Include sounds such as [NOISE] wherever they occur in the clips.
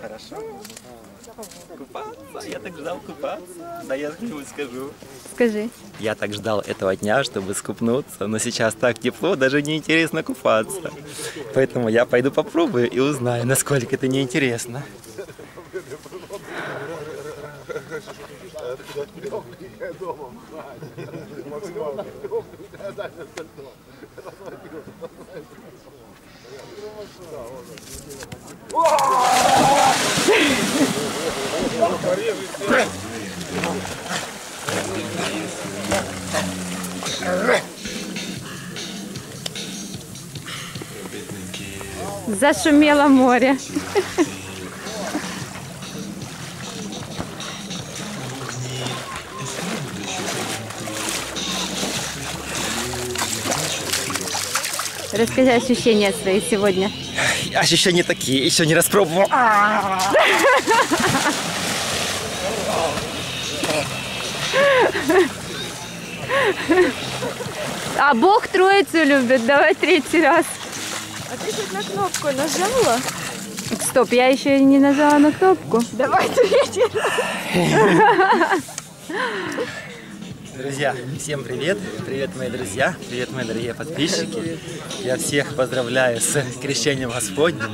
Хорошо. Купаться? Я так ждал купаться. Да я что-нибудь скажу. Скажи. Я так ждал этого дня, чтобы скупнуться, но сейчас так тепло, даже неинтересно купаться. Поэтому я пойду попробую и узнаю, насколько это неинтересно. Зашумело море. [LAUGHS] Расскажи ощущения свои сегодня. Ощущения такие, еще не распробовал. А Бог Троицу любит. Давай третий раз. А ты хоть на кнопку нажала? Стоп, я еще не нажала на кнопку. Давай третий. [LAUGHS] Друзья, всем привет! Привет, мои друзья! Привет, мои дорогие подписчики! Я всех поздравляю с [LAUGHS] крещением Господним!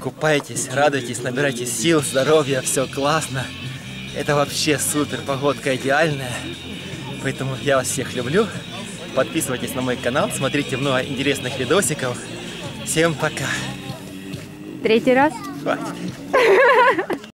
Купайтесь, радуйтесь, набирайтесь сил, здоровья, все классно! Это вообще супер, погодка идеальная! Поэтому я вас всех люблю! Подписывайтесь на мой канал, смотрите много интересных видосиков. Всем пока! Третий раз. Хватит. [LAUGHS]